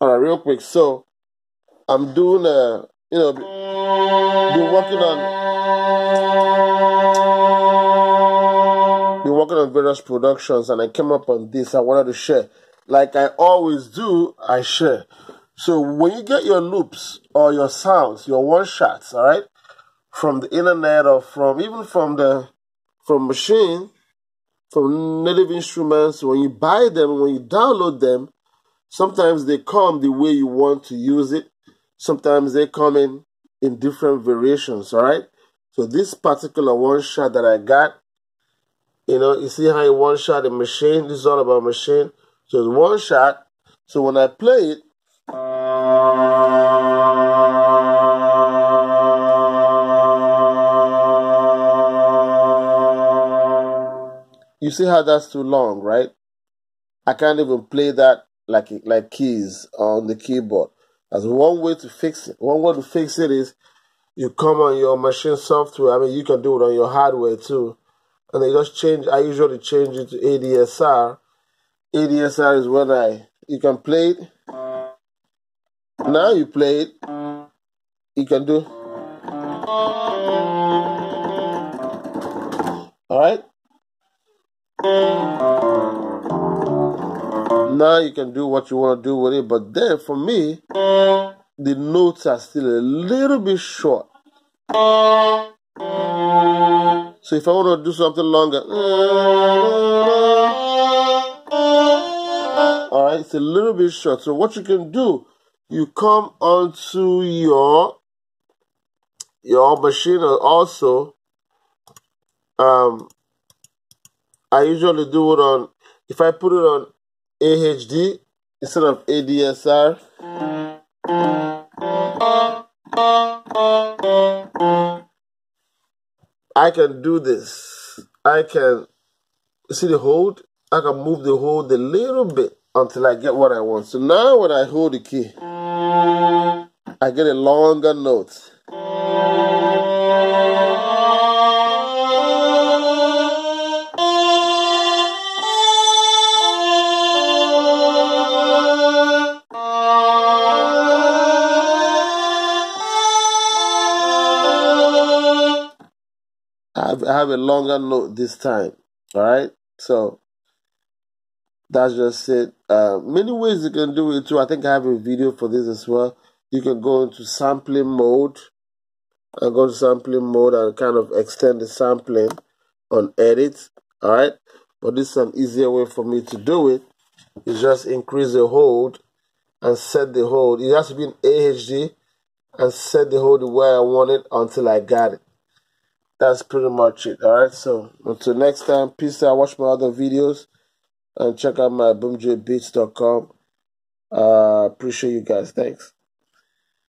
All right, real quick. So I'm doing a, you know, been working on, been working on various productions, and I came up on this. I wanted to share. Like I always do, I share. So when you get your loops or your sounds, your one shots, all right, from the internet or from even from the from Maschine, from native instruments, when you buy them, when you download them, sometimes they come the way you want to use it. Sometimes they come in in different variations, all right? So this particular one shot that I got, you know, you see how you one shot a Maschine? This is all about Maschine. So it's one shot. So when I play it, you see how that's too long, right? I can't even play that like like keys on the keyboard. That's one way to fix it. One way to fix it is you come on your Maschine software. I mean, you can do it on your hardware too. And they just change. I usually change it to ADSR. ADSR is when I you can play it. Now you play it. You can do. All right. Now you can do what you want to do with it, but then for me, the notes are still a little bit short. So if I want to do something longer, all right, it's a little bit short. So what you can do, you come onto your your Maschine also. Um, I usually do it on if I put it on AHD instead of ADSR. I can do this. I can see the hold. I can move the hold a little bit until I get what I want. So now when I hold the key, I get a longer note. I have, have a longer note this time. All right. So that's just it. Uh, many ways you can do it too. I think I have a video for this as well. You can go into sampling mode and go to sampling mode and kind of extend the sampling on edit. All right. But this is an easier way for me to do it. You just increase the hold and set the hold. It has to be in AHD and set the hold the way I want it until I got it that's pretty much it. All right. So until next time, peace out. Watch my other videos and check out my boomjbeats.com. Uh, appreciate you guys. Thanks.